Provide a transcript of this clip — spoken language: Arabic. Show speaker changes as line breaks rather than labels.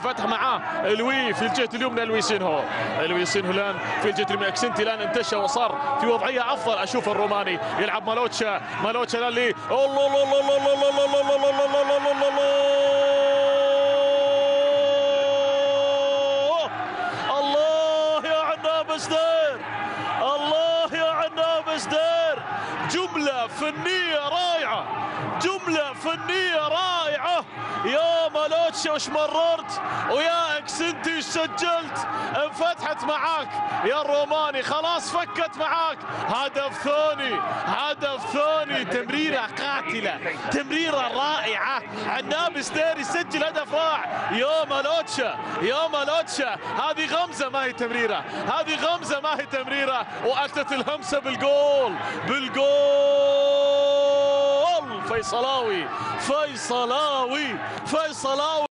فتح معاه لوي في الجهه اليمنى لوي سينهو لوي سينهو الان في الجهه اليمنى اكسنتي الان انتشى وصار في وضعيه افضل أشوف الروماني يلعب مالوتشا مالوتشا الان لي الله الله الله الله الله يا عنابي سدير الله يا عنابي سدير جملة فنية رائعة. يا مالوتشا وش مررت؟ ويا أكسنتي وش سجلت؟ انفتحت معاك. يا الروماني خلاص فكت معاك. هدف ثاني هدف ثاني. تمريرة قاتلة تمريرة رائعة. عناب سدير يسجل هدف رائع يا مالوتشا يا مالوتشا هذه غمزة ما هي تمريرة. هذه غمزة ما هي تمريرة. وأتت الهمسة بالجول بالجول. فيصلاوي فيصلاوي فيصلاوي.